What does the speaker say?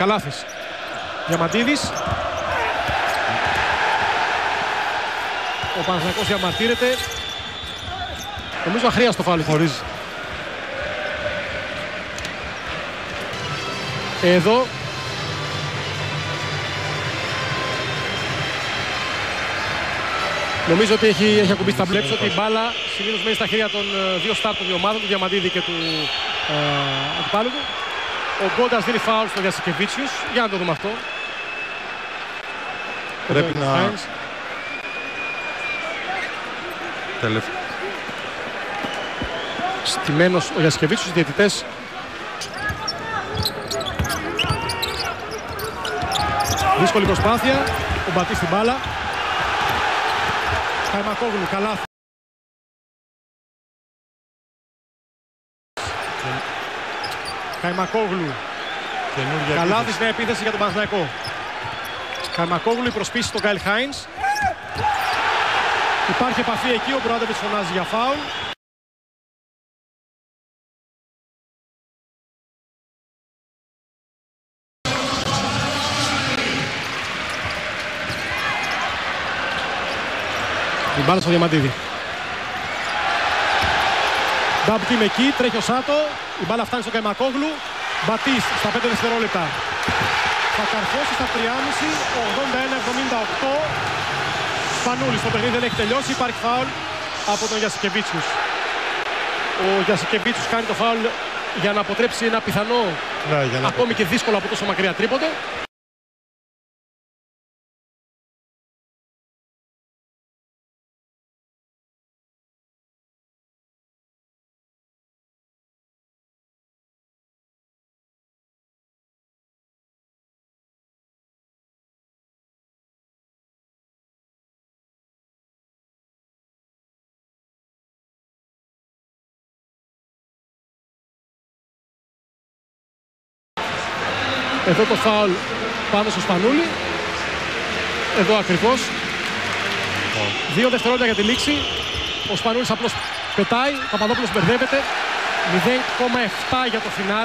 Καλάθης. Διαμαντίδης. Ο Παναθηναϊκός διαμαρτύρεται. Νομίζω αχρίαστο φάουλ. Χωρίζει. Εδώ Νομίζω ότι έχει, έχει ακουμπήσει τα βλέψει ότι η μπάλα συνήθως μένει στα χέρια των ε, δύο στάρ των δύο ομάδων, του Διαμαντίδη και του ε, αντιπάλου του. Ο Γκόντα δίνει φάουλ στο Διασικεβίτσιου. Για να το δούμε αυτό. Πρέπει Εδώ, να- Χάινς. Τελευταίο. Στημένος ο Γιασκεβίτσιος, οι διαιτητές Δύσκολη προσπάθεια, ο Μπατής στην μπάλα. Καϊμακόγλου, καλά. Καϊμακόγλου, Καινούργια Καλάθης νέα επίθεση για τον Παναθηναϊκό. Καϊμακόγλου, η προσπίση στον Κάιλ Χάινς. Υπάρχει επαφή εκεί, ο Μπράντεβιτς φωνάζει για φάουλ. Η μπάλα στο Διαμαντίδη. Double team εκεί, τρέχει ο Σάτο. Η μπάλα φτάνει στο Καϊμακόγλου. Μπατής στα 5 δευτερόλεπτα. Θα καρφώσει στα 3,5, 81-78. Σπανούλης, το παιχνίδι δεν έχει τελειώσει, υπάρχει φάουλ από τον Γιασικεβίτσιους. Ο Γιασικεβίτσιους κάνει το φάουλ για να αποτρέψει ένα πιθανό, Ναι, για να ακόμη και δύσκολο από τόσο μακριά τρίποντο. Εδώ το φάουλ πάνω στο Σπανούλη. Εδώ ακριβώς. Δύο δευτερόλεπτα για τη λήξη. Ο Σπανούλης απλώς πετάει. Ο Παπαδόπουλος μπερδεύεται. 0,7 για το φινάλ.